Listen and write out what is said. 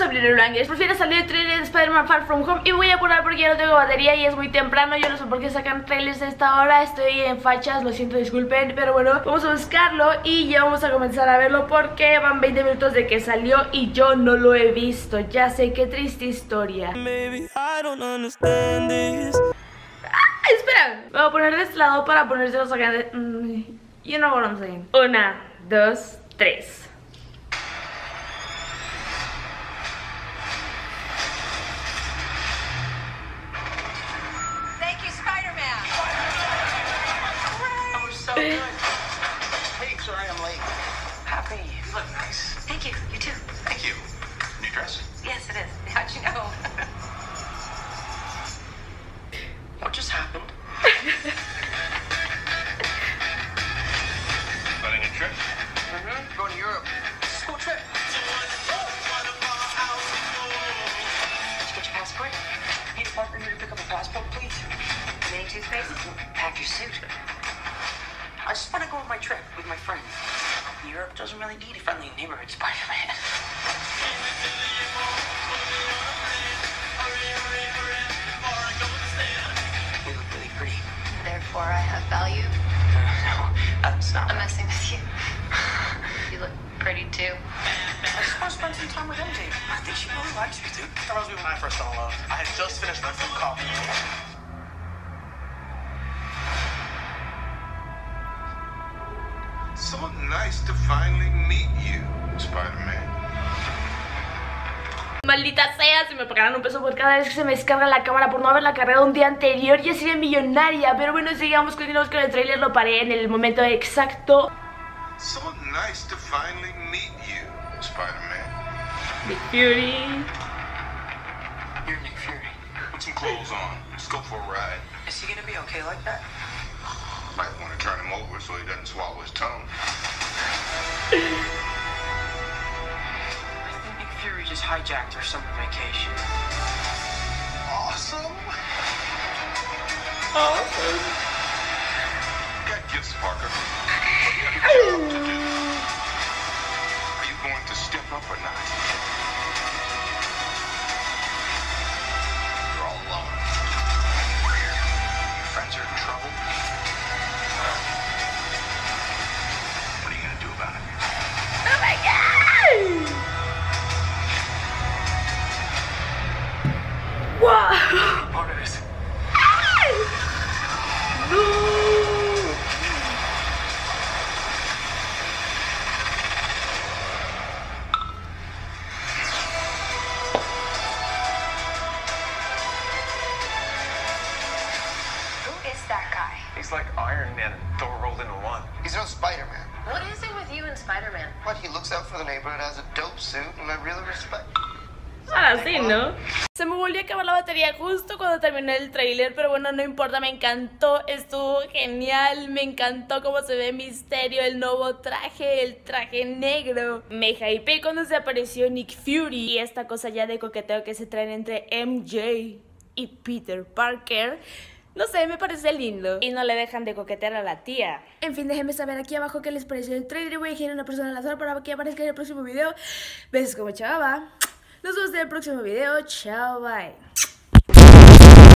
soy Blair Blankers, prefiero salir el trailer de Spider-Man Far From Home y voy a apurar porque ya no tengo batería y es muy temprano, yo no sé por qué sacan trailers a esta hora, estoy en fachas, lo siento, disculpen, pero bueno, vamos a buscarlo y ya vamos a comenzar a verlo porque van 20 minutos de que salió y yo no lo he visto, ya sé, qué triste historia. ¡Ah! Espera, voy a poner de este lado para ponérselos acá de... mm, You know what I'm saying. Una, dos, tres. That was so good. Hey, sorry I'm late. Happy. You look nice. Thank you. You too. Thank you. New dress? Yes, it is. How'd you know? What just happened? Planning a trip? Mm-hmm. Going to Europe. School trip. Did you get your passport? Peter Parker here to pick up a passport, please. Mini toothpaste? Pack your suit. Trip with my friends. Europe doesn't really need a friendly neighborhood Spider-Man. You look really pretty. Therefore, I have value. No, that's not. I'm messing with you. You look pretty too. I just want to spend some time with MJ. I think she really likes me, dude. That reminds me when I first fell in love. I had just finished my food coffee. So nice to finally meet you, Spider-Man. Maldita sea, si me pagaran un peso por cada vez que se me descarga la cámara por no haberla cargado un día anterior, ya sería millonaria. Pero bueno, sigamos, continuamos con el trailer, lo paré en el momento exacto. So nice to finally meet you, Spider-Man. Nick Fury. You're Nick Fury. Put some clothes on. Let's go for a ride. Is he gonna be okay like that? I might want to turn him over so he doesn't swallow his tongue. I think Nick Fury just hijacked our summer vacation. Awesome. Got gifts, Parker. But you have a job to do. He's like Iron Man and Thor rolled into one. He's no Spider-Man, What is it with you and Spider-Man? but he looks out for the neighborhood, has a dope suit, and I really respect. Ahora sí, ¿no? Se me volvió a acabar la batería justo cuando terminé el trailer, pero bueno, no importa, me encantó, estuvo genial, me encantó cómo se ve Misterio, el nuevo traje, el traje negro. Me hypeé cuando se apareció Nick Fury y esta cosa ya de coqueteo que se traen entre MJ y Peter Parker. No sé, me parece lindo. Y no le dejan de coquetear a la tía. En fin, déjenme saber aquí abajo qué les pareció el trailer. Voy a girar una persona al azar para que aparezca en el próximo video. Besos como chava. Nos vemos en el próximo video. Chao, bye.